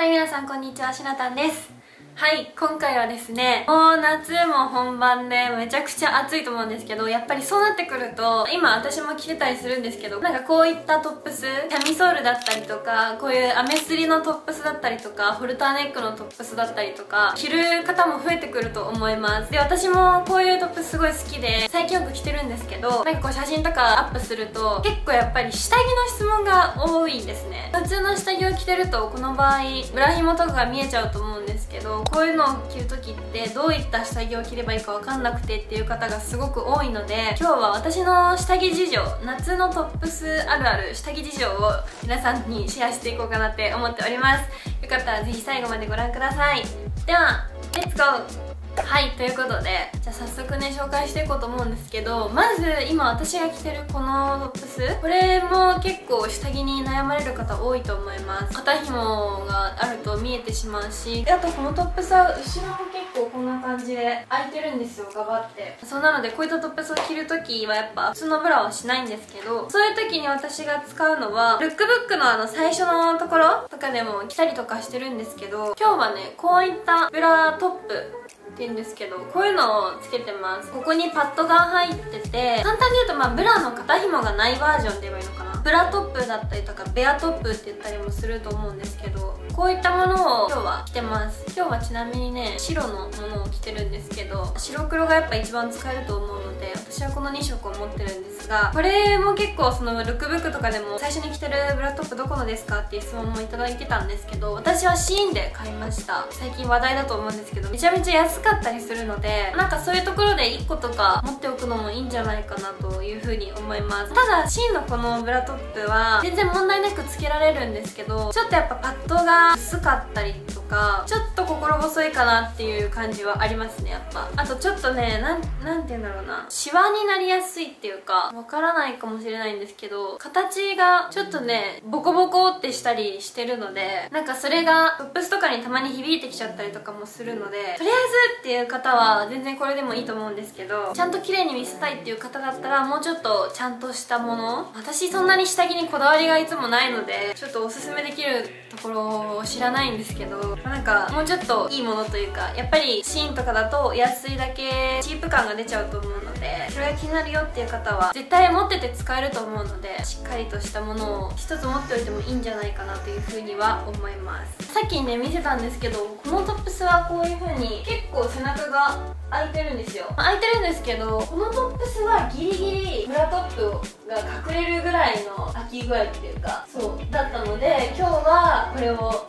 はい皆さんこんにちはしなたんです。はい今回はですねもう夏も本番でめちゃくちゃ暑いと思うんですけどやっぱりそうなってくると今私も着てたりするんですけどなんかこういったトップスキャミソールだったりとかこういうアメスリのトップスだったりとかホルターネックのトップスだったりとか着る方も増えてくると思います。で私もこういうトップスすごい好きで最近よく着てるんですけどなんかこう写真とかアップすると結構やっぱり下着の質問が多いんですね。普通の下着を着てるとこの場合ブラ紐とかが見えちゃうと思うんですけどこういうのを着る時ってどういった下着を着ればいいか分かんなくてっていう方がすごく多いので今日は私の下着事情夏のトップスあるある下着事情を皆さんにシェアしていこうかなって思っております。よかったらぜひ最後までご覧ください。ではレッツゴーはいということでじゃあ早速ね紹介していこうと思うんですけどまず今私が着てるこのトップスこれも結構下着に悩まれる方多いと思います。肩紐があると見えてしまうしあとこのトップスは後ろも結構こんな感じで開いてるんですよガバって。そうなのでこういったトップスを着るときはやっぱ普通のブラはしないんですけどそういう時に私が使うのはルックブックのあの最初のところとかでも着たりとかしてるんですけど今日はねこういったブラトップって言うんですけどこういうのをつけてます。ここにパッドが入ってて簡単に言うとまあブラの肩紐がないバージョンで言えばいいのかな。ブラトップだったりとかベアトップって言ったりもすると思うんですけどこういったものを今日は着てます。今日はちなみにね白のものを着てるんですけど白黒がやっぱ一番使えると思うので私はこの2色を持ってるんですがこれも結構そのルックブックとかでも最初に着てるブラトップどこのですかっていう質問もいただいてたんですけど私はシーンで買いました。最近話題だと思うんですけどめちゃめちゃ安かったりするのでなんかそういうところで1個とか持っておくのもいいんじゃないかなというふうに思います。ただシーンのこのブラトップは全然問題なくつけられるんですけどちょっとやっぱパッドが薄かったりとかちょっと心細いかなっていう感じはありますねやっぱ。あとちょっとねなんなんて言うんだろうな。シワになりやすいっていうかわからないかもしれないんですけど形がちょっとねボコボコってしたりしてるのでなんかそれがトップスとかにたまに響いてきちゃったりとかもするのでとりあえずっていう方は全然これでもいいと思うんですけどちゃんと綺麗に見せたいっていう方だったらもうちょっとちゃんとしたもの私そんなに下着にこだわりがいつもないのでちょっとおすすめできるところを知らないんですけどなんかもうちょっといいものというかやっぱりシーンとかだと安いだけチープ感が出ちゃうと思うのでそれが気になるよっていう方は絶対持ってて使えると思うのでしっかりとしたものを一つ持っておいてもいいんじゃないかなというふうには思います。さっきね見せたんですけどこのトップスはこういう風に結構背中が開いてるんですよ。開いてるんですけどこのトップスはギリギリブラトップが隠れるぐらいの開き具合っていうかそうだったので今日はこれを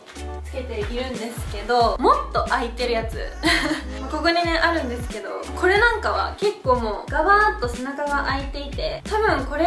つけているんですけどもっと開いてるやつ。ここにねあるんですけどこれなんかは結構もうガバーッと背中が開いていて多分これ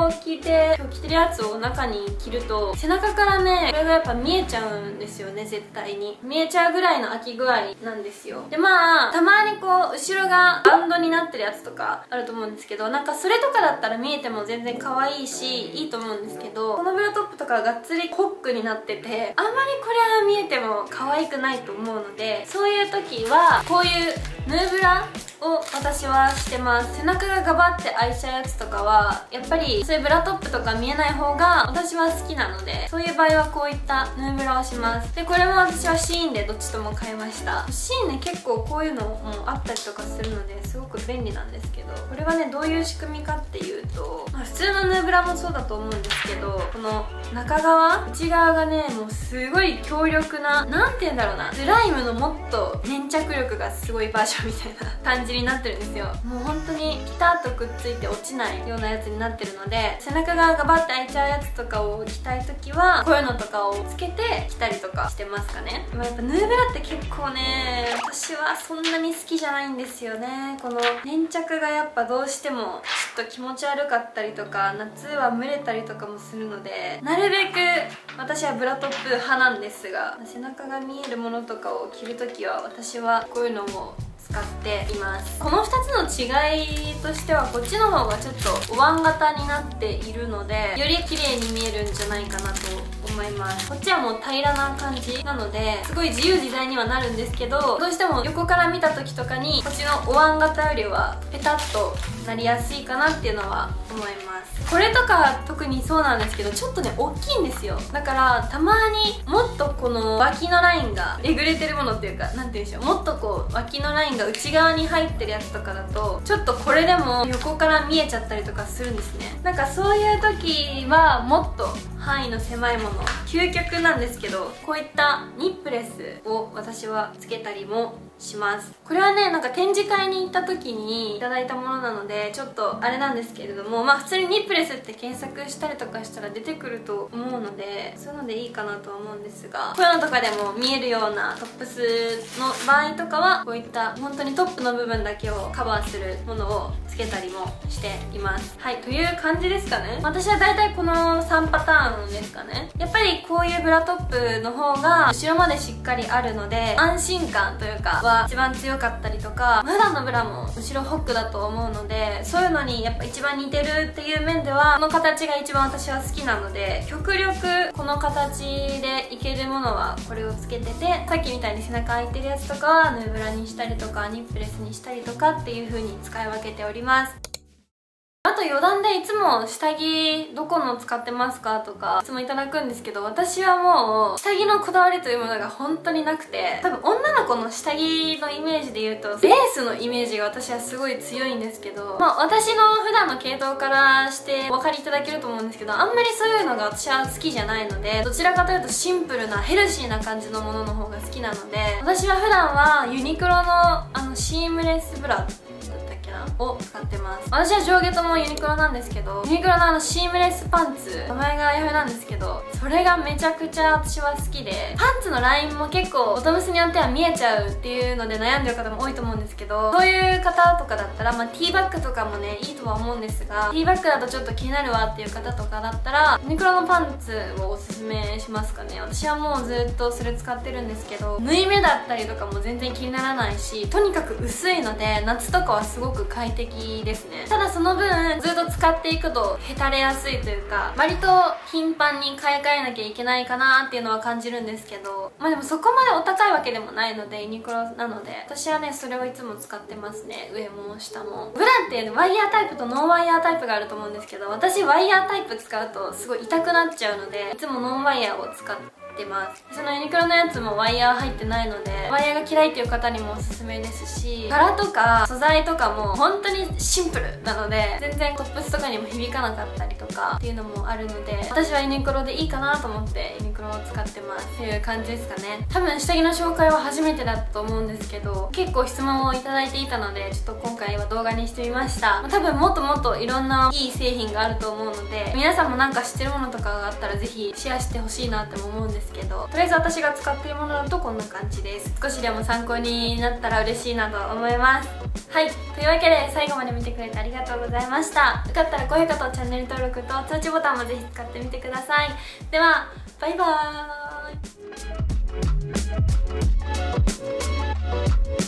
を着て今日着てるやつを中に着ると背中からねこれがやっぱ見えちゃうんですよね絶対に。見えちゃうぐらいの開き具合なんですよ。でまあたまにこう後ろがバンドになってるやつとかあると思うんですけどなんかそれとかだったら見えても全然可愛いしいいと思うんですけどこのブラトップとかがっつりホックになっててあんまりこれは見えても可愛くないと思うのでそういう時はこういうヌーブラを私はしてます。背中がガバって開いちゃうやつとかはやっぱりそういうブラトップとか見えない方が私は好きなのでそういう場合はこういったヌーブラをします。でこれも私はシーンでどっちとも買いました。シーンね結構こういうのもあったりとかするのですごく便利なんですけどこれはねどういう仕組みかっていうと、まあ、普通のヌーブラもそうだと思うんですけどこの中側内側がねもうすごい強力な何て言うんだろうなスライムのもっと粘着力がすごいバージョンみたいな感じになってるんですよ。もう本当にピタッとくっついて落ちないようなやつになってるので背中がガバッて開いちゃうやつとかを着たい時はこういうのとかをつけて着たりとかしてますかね。でもやっぱヌーベラって結構ね私はそんなに好きじゃないんですよね。この粘着がやっぱどうしてもちょっと気持ち悪かったりとか夏は蒸れたりとかもするのでなるべく私はブラトップ派なんですが背中が見えるものとかを着るときは私はこういうのを使っています。この2つの違いとしてはこっちの方がちょっとお椀型になっているのでより綺麗に見えるんじゃないかなと思います。こっちはもう平らな感じなのですごい自由自在にはなるんですけどどうしても横から見た時とかにこっちのお椀型よりはペタッとなりやすいかなっていうのは思います。これとか特にそうなんですけどちょっとね大きいんですよ。だからたまにもっとこの脇のラインがえぐれてるものっていうか何て言うんでしょう。もっとこう脇のラインが内側に入ってるやつとかだとちょっとこれでも横から見えちゃったりとかするんですね。なんかそういう時はもっと範囲の狭いもの究極なんですけどこういったニップレスを私はつけたりもします。これはねなんか展示会に行った時にいただいたものなのでちょっとあれなんですけれどもまあ普通にニップレスって検索したりとかしたら出てくると思うのでそういうのでいいかなと思うんですがこういうのとかでも見えるようなトップスの場合とかはこういった本当にトップの部分だけをカバーするものをつけたりもしています。はいという感じですかね。私は大体この3パターンですかね。やっぱりこういうブラトップの方が後ろまでしっかりあるので安心感というかは一番強かったりとか普段のブラも後ろホックだと思うのでそういうのにやっぱ一番似てるっていう面ではこの形が一番私は好きなので極力この形でいけるものはこれをつけててさっきみたいに背中開いてるやつとかはヌーブラにしたりとかニップレスにしたりとかっていう風に使い分けております。と余談でいつも下着どこの使ってますかとかいつもいただくんですけど私はもう下着のこだわりというものが本当になくて多分女の子の下着のイメージで言うとレースのイメージが私はすごい強いんですけどまあ私の普段の系統からしてお分かりいただけると思うんですけどあんまりそういうのが私は好きじゃないのでどちらかというとシンプルなヘルシーな感じのものの方が好きなので私は普段はユニクロのあのシームレスブラを使ってます。私は上下ともユニクロなんですけどユニクロのあのシームレスパンツ名前があやめなんですけどそれがめちゃくちゃ私は好きでパンツのラインも結構ボトムスによっては見えちゃうっていうので悩んでる方も多いと思うんですけどそういう方とかだったら、まあ、ティーバッグとかもねいいとは思うんですがティーバッグだとちょっと気になるわっていう方とかだったらユニクロのパンツをおすすめしますかね。私はもうずっとそれ使ってるんですけど縫い目だったりとかも全然気にならないしとにかく薄いので夏とかはすごく快適ですね。ただその分ずっと使っていくとへたれやすいというか割と頻繁に買い替えなきゃいけないかなっていうのは感じるんですけどまあでもそこまでお高いわけでもないのでユニクロなので私はねそれをいつも使ってますね。上も下も。ブランってワイヤータイプとノンワイヤータイプがあると思うんですけど私ワイヤータイプ使うとすごい痛くなっちゃうのでいつもノンワイヤーを使ってってます。そのユニクロのやつもワイヤー入ってないのでワイヤーが嫌いっていう方にもおすすめですし柄とか素材とかも本当にシンプルなので全然トップスとかにも響かなかったりとかっていうのもあるので私はユニクロでいいかなと思ってユニクロを使ってます。っていう感じですかね。多分下着の紹介は初めてだったと思うんですけど結構質問をいただいていたのでちょっと今回は動画にしてみました。多分もっともっといろんないい製品があると思うので皆さんもなんか知ってるものとかがあったらぜひシェアしてほしいなって思うんですですけどとりあえず私が使っているものだとこんな感じです。少しでも参考になったら嬉しいなと思います。はい。というわけで最後まで見てくれてありがとうございました。よかったら高評価とチャンネル登録と通知ボタンもぜひ使ってみてください。ではバイバーイ。